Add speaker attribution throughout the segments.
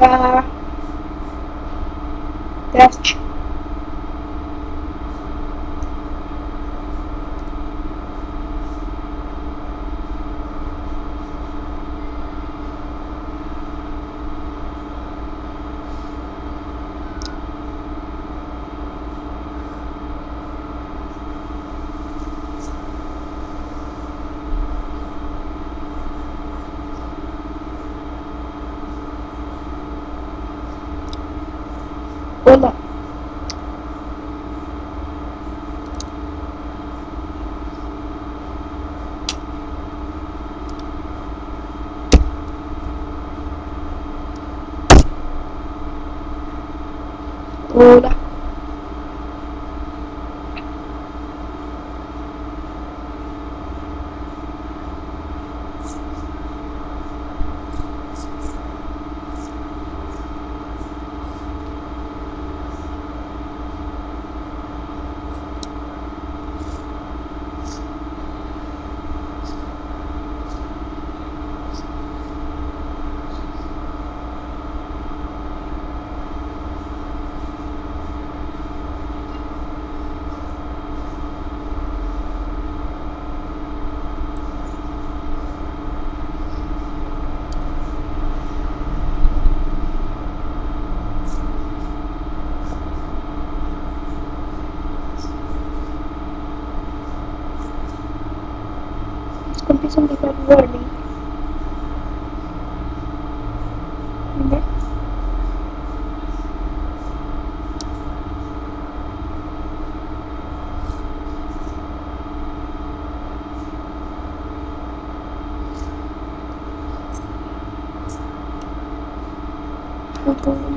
Speaker 1: Да. Здравствуйте. Hola. es un bodyboarding. ¿Entiendes? Puto de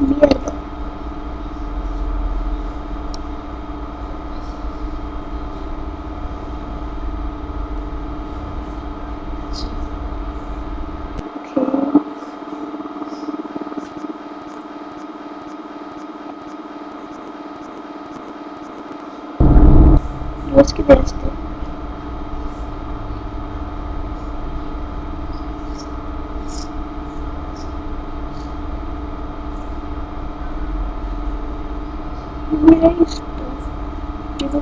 Speaker 1: Мерда. Let's give it a spin.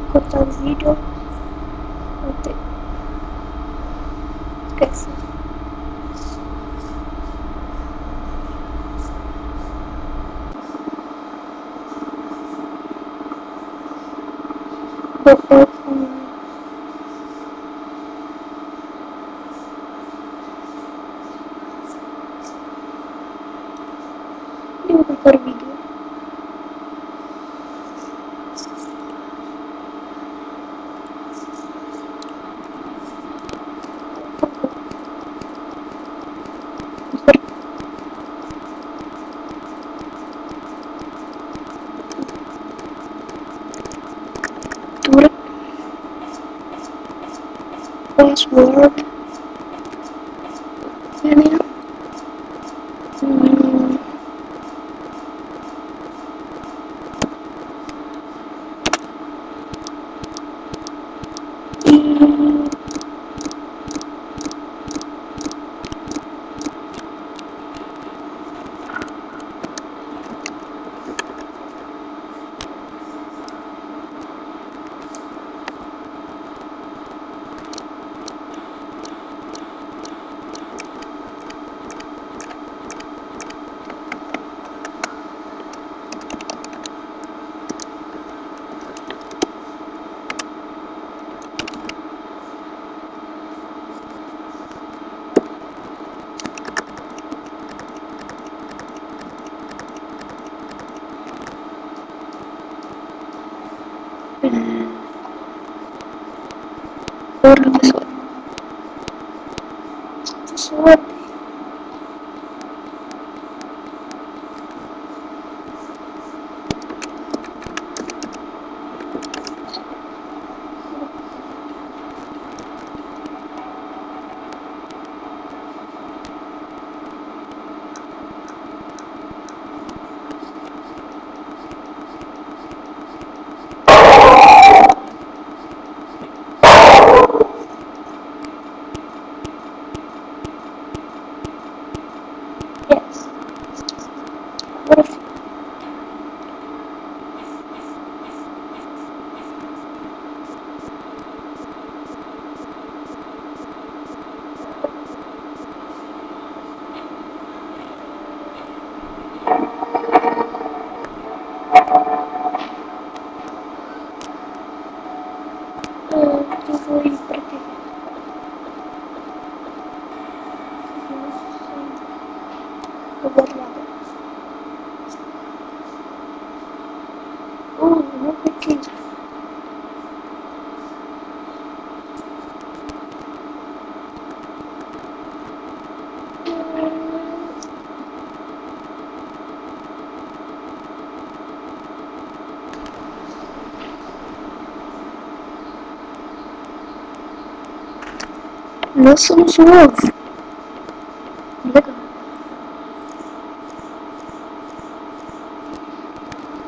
Speaker 1: Eu vou cortar o vídeo. Cortei. Esquece. Senha. Hum.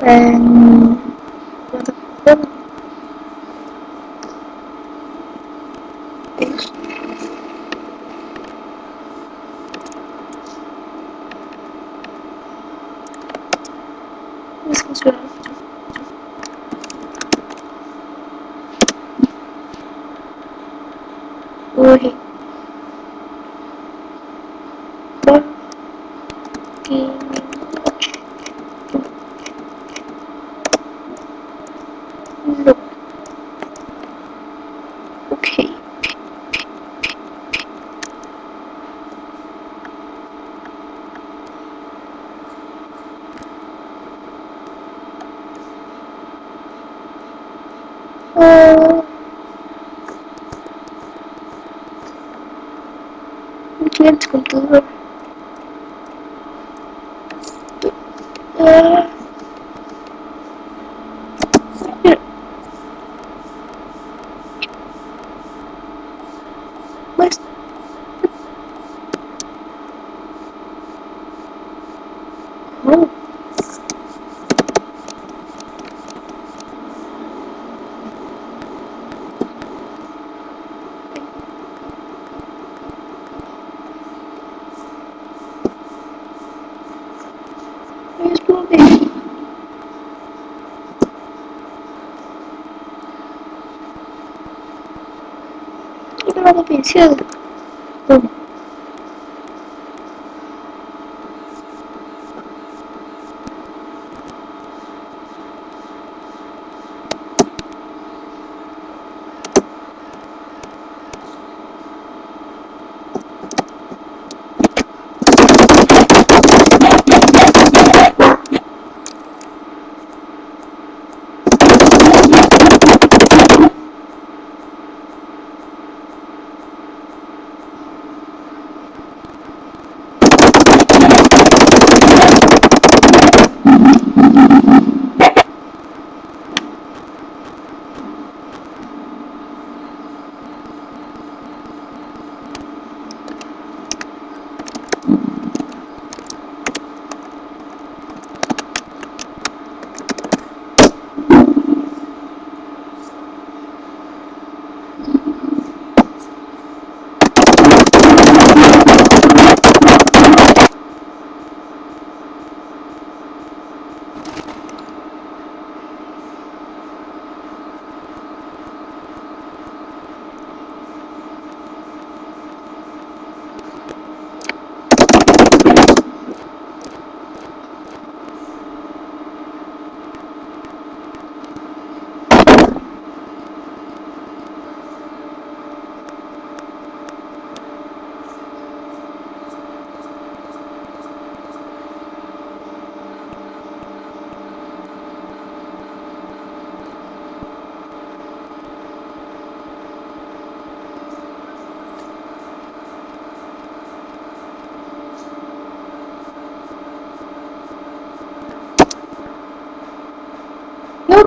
Speaker 1: Ben... Ya da ben... Beş. Nasıl zor? Oi. Bom. Oh. Cliente computador. Uh. Ik heb er.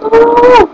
Speaker 1: Ура!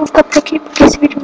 Speaker 1: vou ficar por aqui porque esse vídeo